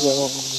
Yung